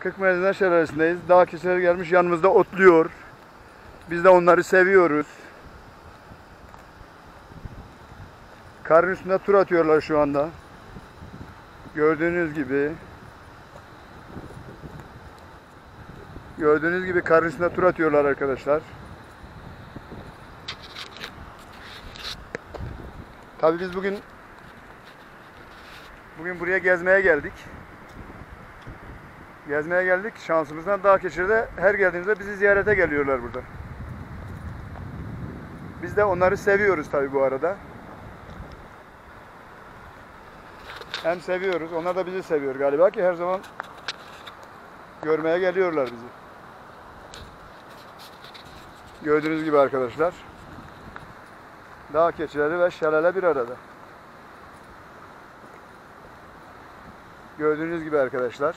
Kırkmerdiven şelalesindeyiz. Dağ keçileri gelmiş yanımızda otluyor. Biz de onları seviyoruz. Karın üstünde tur atıyorlar şu anda. Gördüğünüz gibi. Gördüğünüz gibi karın üstünde tur atıyorlar arkadaşlar. Tabii biz bugün bugün buraya gezmeye geldik. Gezmeye geldik. Şansımızdan dağ keçirde her geldiğimizde bizi ziyarete geliyorlar burada. Biz de onları seviyoruz tabii bu arada. Hem seviyoruz, onlar da bizi seviyor galiba ki her zaman görmeye geliyorlar bizi. Gördüğünüz gibi arkadaşlar. Dağ keçileri ve şelale bir arada. Gördüğünüz gibi arkadaşlar.